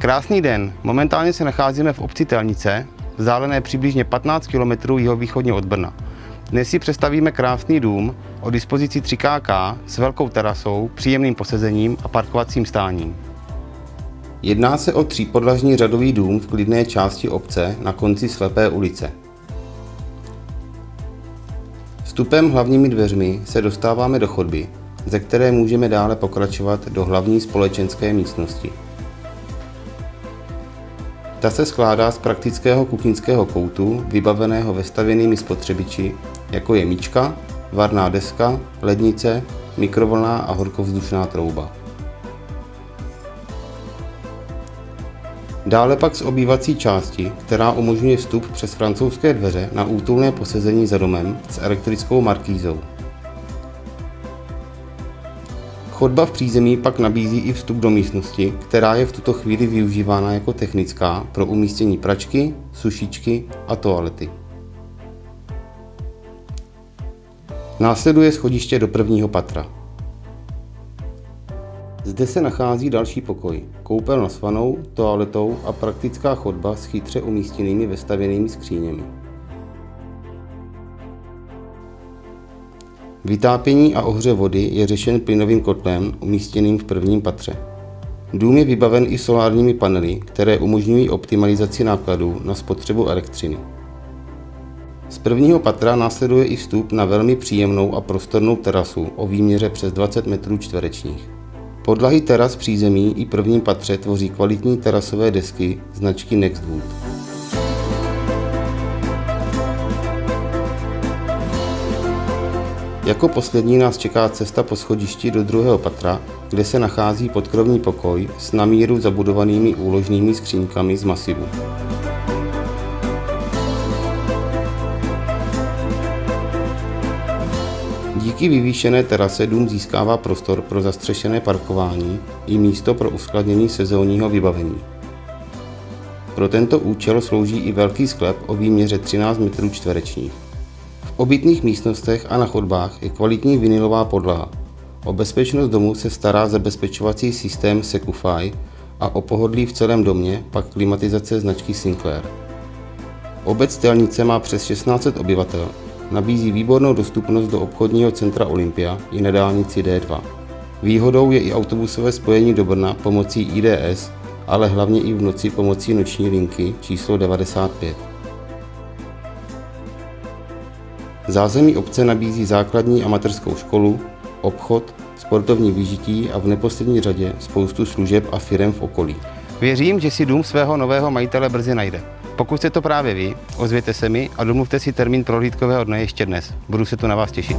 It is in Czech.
Krásný den. Momentálně se nacházíme v obci Telnice, vzdálené přibližně 15 km jihovýchodně od Brna. Dnes si představíme krásný dům o dispozici 3KK s velkou terasou, příjemným posezením a parkovacím stáním. Jedná se o třípodlažní řadový dům v klidné části obce na konci slepé ulice. Vstupem hlavními dveřmi se dostáváme do chodby, ze které můžeme dále pokračovat do hlavní společenské místnosti. Ta se skládá z praktického kuchyňského koutu, vybaveného vestavěnými spotřebiči, jako je míčka, varná deska, lednice, mikrovlná a horkovzdušná trouba. Dále pak z obývací části, která umožňuje vstup přes francouzské dveře na útulné posezení za domem s elektrickou markízou. Chodba v přízemí pak nabízí i vstup do místnosti, která je v tuto chvíli využívána jako technická pro umístění pračky, sušičky a toalety. Následuje schodiště do prvního patra. Zde se nachází další pokoj, koupelna s vanou, toaletou a praktická chodba s chytře umístěnými vestavěnými skříněmi. Vytápění a ohře vody je řešen plynovým kotlem umístěným v prvním patře. Dům je vybaven i solárními panely, které umožňují optimalizaci nákladů na spotřebu elektřiny. Z prvního patra následuje i vstup na velmi příjemnou a prostornou terasu o výměře přes 20 metrů čtverečních. Podlahy teras přízemí i prvním patře tvoří kvalitní terasové desky značky Nextwood. Jako poslední nás čeká cesta po schodišti do druhého patra, kde se nachází podkrovní pokoj s namíru zabudovanými úložnými skříňkami z masivu. Díky vyvýšené terase dům získává prostor pro zastřešené parkování i místo pro uskladnění sezónního vybavení. Pro tento účel slouží i velký sklep o výměře 13 metrů čtverečních. Obytných místnostech a na chodbách je kvalitní vinilová podlaha. O bezpečnost domu se stará zabezpečovací systém Secufy a o pohodlí v celém domě pak klimatizace značky Sinclair. Obec Telnice má přes 1600 obyvatel nabízí výbornou dostupnost do obchodního centra Olympia i na dálnici D2. Výhodou je i autobusové spojení do Brna pomocí IDS, ale hlavně i v noci pomocí noční linky číslo 95. Zázemí obce nabízí základní amatérskou školu, obchod, sportovní vyžití a v neposlední řadě spoustu služeb a firem v okolí. Věřím, že si dům svého nového majitele brzy najde. Pokud jste to právě vy, ozvěte se mi a domluvte si termín prohlídkového dne ještě dnes. Budu se tu na vás těšit.